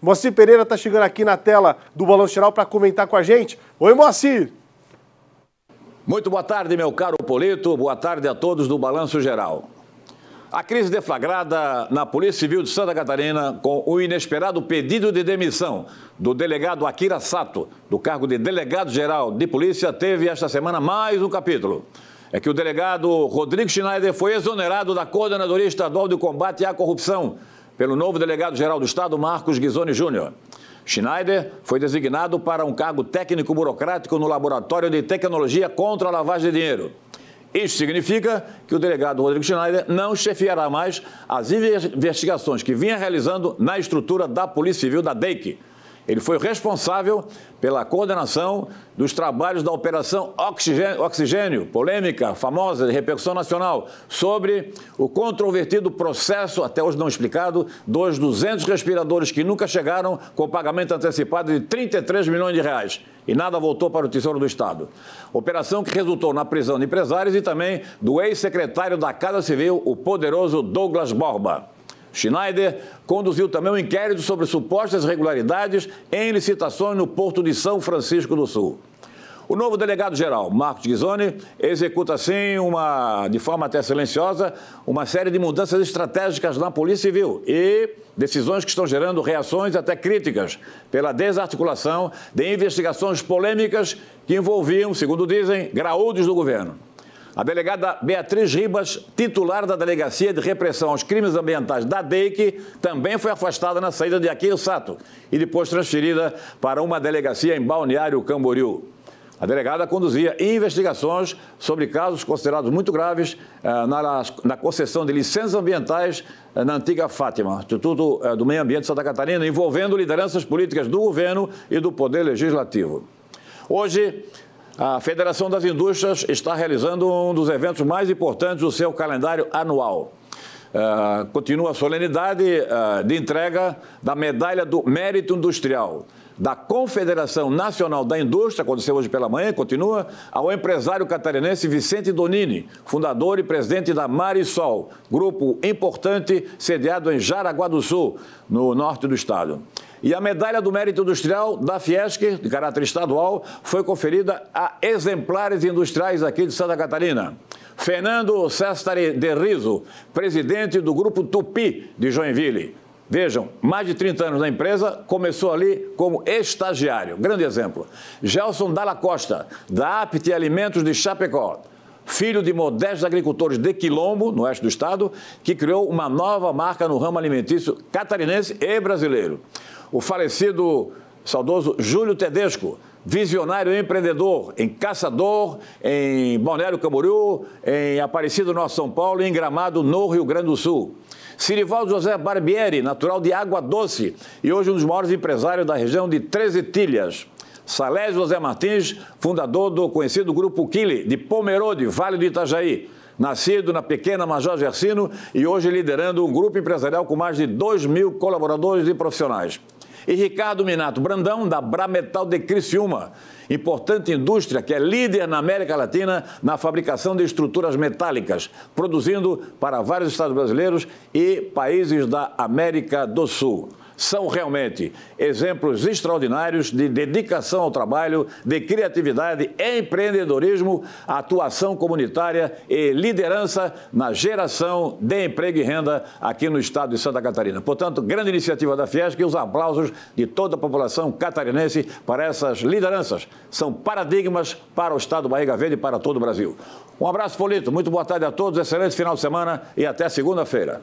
Moacir Pereira está chegando aqui na tela do Balanço Geral para comentar com a gente. Oi, Moacir! Muito boa tarde, meu caro Polito. Boa tarde a todos do Balanço Geral. A crise deflagrada na Polícia Civil de Santa Catarina com o inesperado pedido de demissão do delegado Akira Sato, do cargo de delegado-geral de polícia, teve esta semana mais um capítulo. É que o delegado Rodrigo Schneider foi exonerado da Coordenadoria Estadual de Combate à Corrupção pelo novo delegado-geral do Estado, Marcos Ghisoni Júnior. Schneider foi designado para um cargo técnico burocrático no Laboratório de Tecnologia contra a Lavagem de Dinheiro. Isso significa que o delegado Rodrigo Schneider não chefiará mais as investigações que vinha realizando na estrutura da Polícia Civil da DEIC, ele foi responsável pela coordenação dos trabalhos da Operação Oxigênio, Oxigênio, polêmica, famosa, de repercussão nacional, sobre o controvertido processo, até hoje não explicado, dos 200 respiradores que nunca chegaram com pagamento antecipado de 33 milhões de reais. E nada voltou para o Tesouro do Estado. Operação que resultou na prisão de empresários e também do ex-secretário da Casa Civil, o poderoso Douglas Borba. Schneider conduziu também um inquérito sobre supostas irregularidades em licitações no Porto de São Francisco do Sul. O novo delegado-geral, Marcos Ghisoni, executa, assim, uma, de forma até silenciosa, uma série de mudanças estratégicas na Polícia Civil e decisões que estão gerando reações até críticas pela desarticulação de investigações polêmicas que envolviam, segundo dizem, graúdos do governo. A delegada Beatriz Ribas, titular da Delegacia de Repressão aos Crimes Ambientais da DEIC, também foi afastada na saída de Aquino Sato e depois transferida para uma delegacia em Balneário Camboriú. A delegada conduzia investigações sobre casos considerados muito graves eh, na, na, concessão de licenças ambientais eh, na antiga Fátima, Instituto eh, do Meio Ambiente de Santa Catarina, envolvendo lideranças políticas do governo e do Poder Legislativo. Hoje, a Federação das Indústrias está realizando um dos eventos mais importantes do seu calendário anual. Uh, continua a solenidade uh, de entrega da medalha do Mérito Industrial da Confederação Nacional da Indústria, aconteceu hoje pela manhã, continua, ao empresário catarinense Vicente Donini, fundador e presidente da Marisol, grupo importante sediado em Jaraguá do Sul, no norte do estado. E a medalha do mérito industrial da Fiesc, de caráter estadual, foi conferida a exemplares industriais aqui de Santa Catarina. Fernando Sestari de Riso, presidente do grupo Tupi de Joinville. Vejam, mais de 30 anos na empresa, começou ali como estagiário. Grande exemplo. Gelson Dalla Costa, da Apte Alimentos de Chapecó filho de modestos agricultores de Quilombo, no oeste do estado, que criou uma nova marca no ramo alimentício catarinense e brasileiro o falecido saudoso Júlio Tedesco, visionário empreendedor em Caçador, em Balneário Camboriú, em Aparecido Norte São Paulo e em Gramado, no Rio Grande do Sul. Sirivaldo José Barbieri, natural de Água Doce e hoje um dos maiores empresários da região de Treze Tilhas. Salés José Martins, fundador do conhecido Grupo Kili, de Pomerode, Vale do Itajaí. Nascido na pequena Major Gersino e hoje liderando um grupo empresarial com mais de 2 mil colaboradores e profissionais e Ricardo Minato Brandão, da Brametal de Criciúma, importante indústria que é líder na América Latina na fabricação de estruturas metálicas, produzindo para vários estados brasileiros e países da América do Sul são realmente exemplos extraordinários de dedicação ao trabalho, de criatividade, empreendedorismo, atuação comunitária e liderança na geração de emprego e renda aqui no estado de Santa Catarina. Portanto, grande iniciativa da Fiesc e os aplausos de toda a população catarinense para essas lideranças. São paradigmas para o estado do Bahia Verde e para todo o Brasil. Um abraço, Polito. Muito boa tarde a todos, excelente final de semana e até segunda-feira.